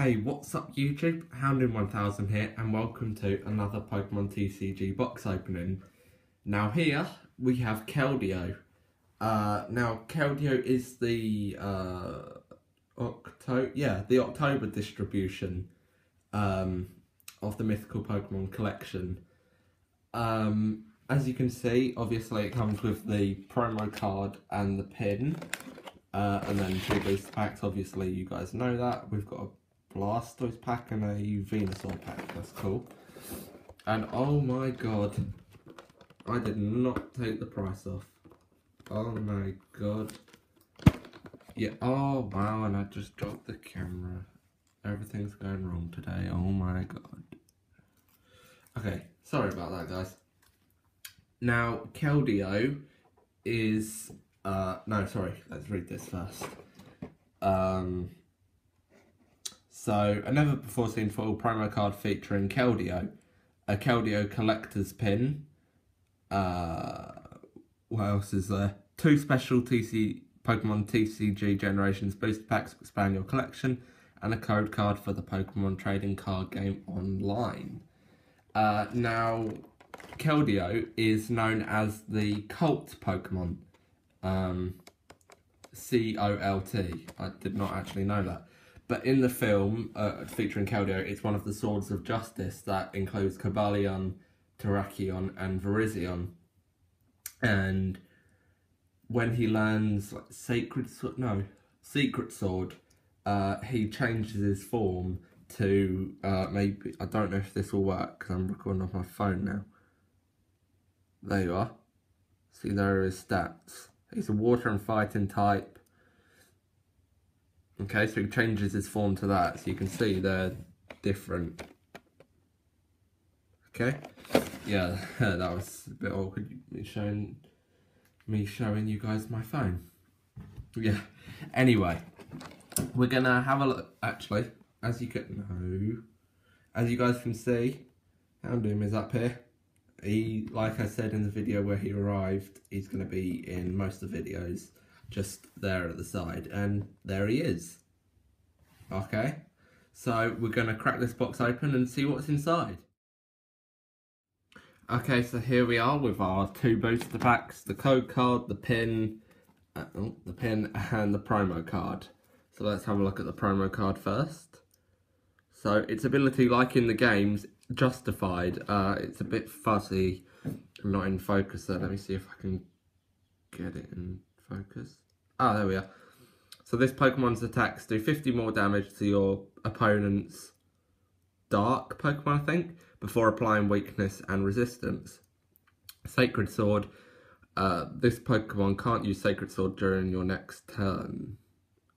Hey, what's up YouTube? Houndoom1000 here and welcome to another Pokemon TCG box opening. Now here we have Keldeo. Uh, now Keldeo is the uh, Octo yeah the October distribution um, of the Mythical Pokemon collection. Um, as you can see, obviously it comes with the promo card and the pin. Uh, and then two booster packs, obviously you guys know that. We've got a Blastoise pack and a Venusaur pack, that's cool. And oh my god, I did not take the price off. Oh my god. Yeah, oh wow, and I just dropped the camera. Everything's going wrong today, oh my god. Okay, sorry about that guys. Now, Keldeo is, uh, no, sorry, let's read this first. Um, so, a never before seen full promo card featuring Keldeo, a Keldeo collector's pin. Uh, what else is there? Two special TC Pokemon TCG Generations booster packs to expand your collection, and a code card for the Pokemon trading card game online. Uh, now, Keldeo is known as the Colt Pokemon. Um, C-O-L-T. I did not actually know that. But in the film uh, featuring Keldeo, it's one of the Swords of Justice that includes Cobalion, Terrakion, and Virizion. And when he learns like, Sacred Sword, no, Secret Sword, uh, he changes his form to uh, maybe, I don't know if this will work because I'm recording off my phone now. There you are. See, there are his stats. He's a water and fighting type. Okay, so he changes his form to that. So you can see they're different. Okay. Yeah, that was a bit awkward me showing me showing you guys my phone. Yeah. Anyway, we're gonna have a look. Actually, as you can know, as you guys can see, Houndoom is up here he, like I said in the video where he arrived, he's to be in most of the videos, just there at the side, and there he is. Okay, so we're going to crack this box open and see what's inside. Okay, so here we are with our two booster packs, the code card, the pin, uh, oh, the pin and the promo card. So let's have a look at the promo card first. So its ability, like in the games, justified. Uh, it's a bit fuzzy, not in focus. So let me see if I can get it in focus. Ah, there we are. So this Pokemon's attacks do 50 more damage to your opponent's dark Pokemon, I think, before applying weakness and resistance. Sacred Sword. Uh, this Pokemon can't use Sacred Sword during your next turn.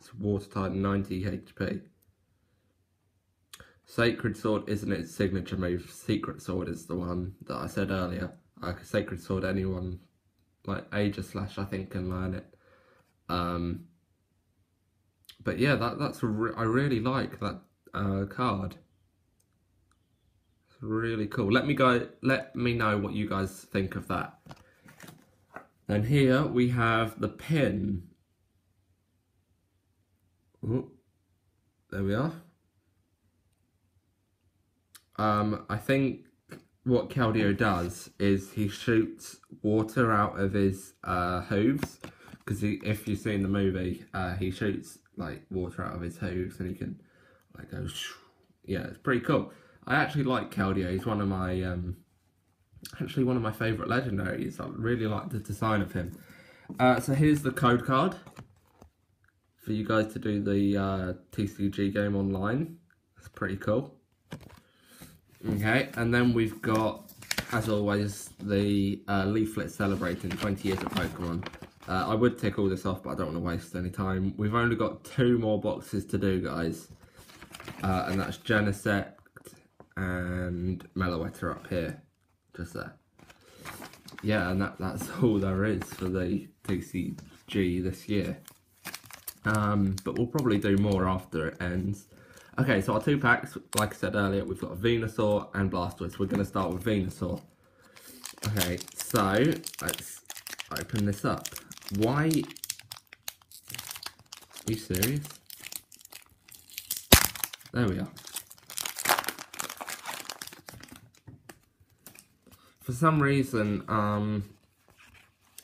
It's water type 90 HP. Sacred Sword isn't its signature move. Secret Sword is the one that I said earlier. Like a Sacred Sword, anyone like Aegislash, I think, can learn it. Um, but yeah, that that's re I really like that uh, card. It's really cool. Let me go. Let me know what you guys think of that. And here we have the pin. Ooh, there we are. Um, I think what Keldeo does is he shoots water out of his uh, hooves because if you've seen the movie, uh, he shoots like water out of his hooves and he can like go. Yeah, it's pretty cool. I actually like Keldeo. He's one of my um, actually one of my favourite legendaries. I really like the design of him. Uh, so here's the code card for you guys to do the uh, TCG game online. It's pretty cool. Okay, and then we've got, as always, the uh, leaflet celebrating 20 years of Pokemon. Uh, I would tick all this off, but I don't want to waste any time. We've only got two more boxes to do, guys. Uh, and that's Genesect and Meloetta up here. Just there. Yeah, and that, that's all there is for the TCG this year. Um, but we'll probably do more after it ends. Okay, so our two packs, like I said earlier, we've got Venusaur and Blastoise. We're going to start with Venusaur. Okay, so let's open this up. Why? Are you serious? There we are. For some reason, um,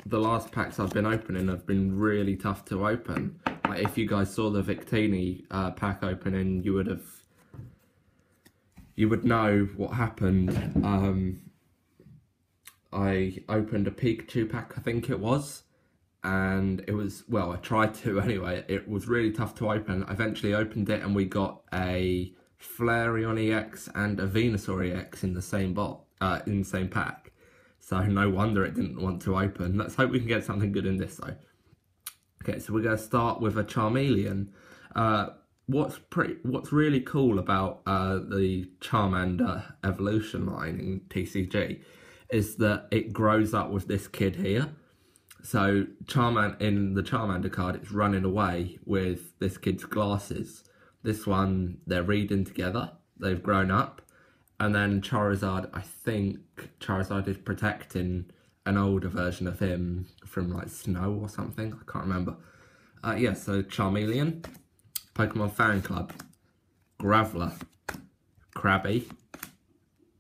the last packs I've been opening have been really tough to open. Like if you guys saw the Victini uh, pack opening, you would have, you would know what happened. Um, I opened a Pikachu pack, I think it was, and it was well, I tried to anyway. It was really tough to open. I eventually opened it, and we got a Flareon EX and a Venusaur EX in the same bot, uh, in the same pack. So no wonder it didn't want to open. Let's hope we can get something good in this though. Okay, so we're going to start with a Charmeleon. Uh, what's pretty, what's really cool about uh, the Charmander evolution line in TCG is that it grows up with this kid here. So Charmander in the Charmander card, it's running away with this kid's glasses. This one, they're reading together. They've grown up, and then Charizard, I think Charizard is protecting an older version of him from like snow or something. I can't remember. Uh, yeah, so Charmeleon, Pokemon Fan Club, Graveler, Krabby,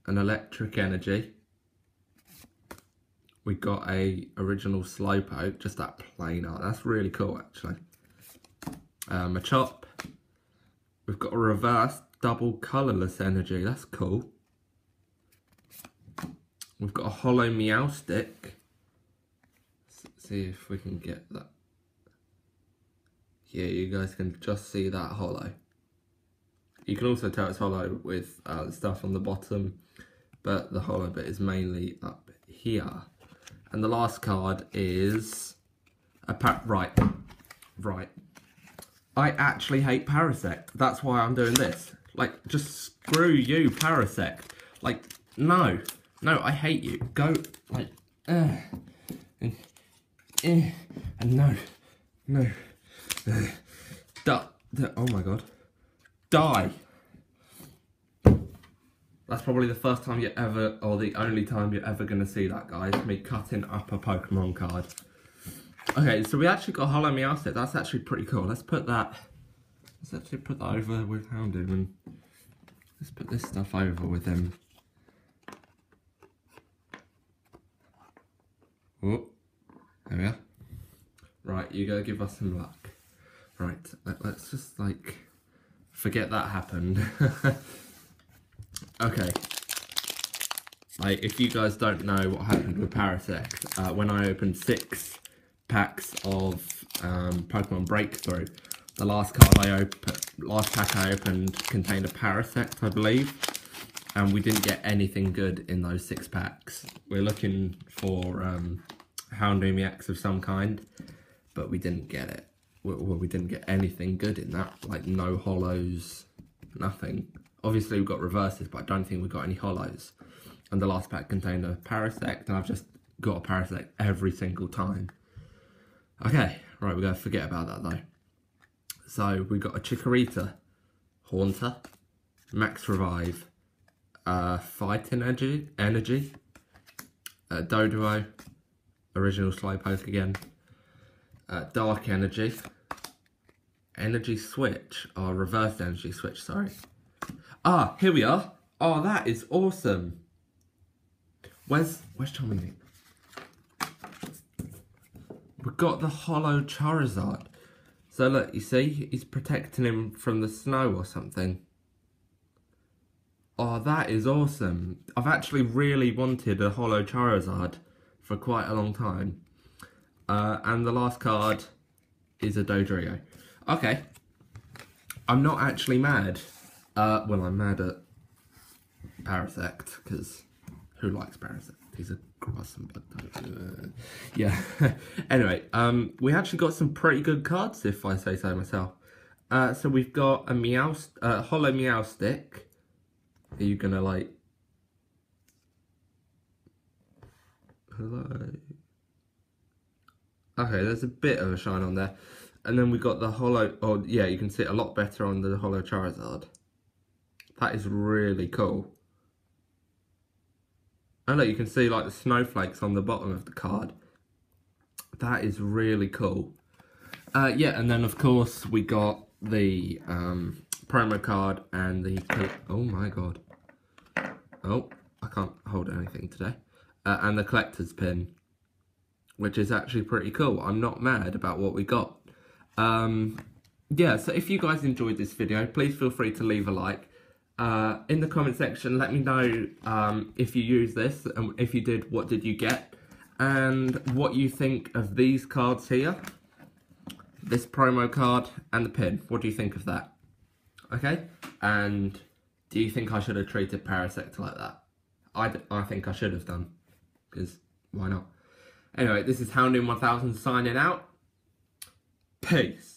an Electric Energy. We got a original Slowpoke, just that plain art. That's really cool, actually. Um, a Chop. We've got a reverse double colourless energy. That's cool. We've got a holo Meowstic. Let's see if we can get that. Yeah, you guys can just see that holo. You can also tell it's holo with uh, the stuff on the bottom, but the holo bit is mainly up here. And the last card is a pa right, right. I actually hate Parasect. That's why I'm doing this. Like, just screw you, Parasect. Like, no. No, I hate you. Go, like, uh, and, uh, and no, no. Uh, oh my god. Die. That's probably the first time you're ever, or the only time you're ever going to see that, guys. Me cutting up a Pokemon card. Okay, so we actually got Holo Meowstic. That's actually pretty cool. Let's put that, let's actually put that over with Houndoom and let's put this stuff over with him. Oh, there we are. Right, you gotta give us some luck. Right, let, us just like forget that happened. okay. Like, if you guys don't know what happened with Parasect, uh, when I opened six packs of um, Pokemon Breakthrough, the last card I opened, last pack I opened contained a Parasect, I believe, and we didn't get anything good in those six packs. We're looking for um, Houndoom EX of some kind, but we didn't get it. Well, we didn't get anything good in that, like no holos, nothing. Obviously, we've got reverses, but I don't think we've got any holos. And the last pack contained a Parasect, and I've just got a Parasect every single time. Okay, right, we're going to forget about that though. So, we've got a Chikorita, Haunter, Max Revive, uh, Fighting Energy, energy uh, Doduo, original Slowpoke again, uh, Dark Energy, Energy Switch, or Reversed Energy Switch, sorry. Ah, here we are. Oh, that is awesome. Where's, where's Charmeleon? We've got the Holo Charizard. So look, you see, he's protecting him from the snow or something. Oh, that is awesome. I've actually really wanted a Holo Charizard for quite a long time. Uh, and the last card is a Dodrio. Okay. I'm not actually mad. Uh, well, I'm mad at Parasect, because who likes Parasect? He's a grass and bug. yeah. anyway, um, we actually got some pretty good cards, if I say so myself. Uh, so we've got a Meow, uh, Holo Meowstic, are you gonna like... Hello? Okay, there's a bit of a shine on there. And then we got the holo, oh yeah, you can see it a lot better on the holo Charizard. That is really cool. And look, you can see like the snowflakes on the bottom of the card. That is really cool. Uh, yeah, and then of course we got the um, promo card and the oh my god. Oh I can't hold anything today. Uh, and the collector's pin which is actually pretty cool. I'm not mad about what we got. Um, yeah so if you guys enjoyed this video please feel free to leave a like. Uh, in the comment section let me know um, if you use this and if you did what did you get? And what you think of these cards here this promo card and the pin. What do you think of that Okay? And do you think I should have treated Parasector like that? I, I think I should have done. Because why not? Anyway, this is Houndoom1000 signing out. Peace.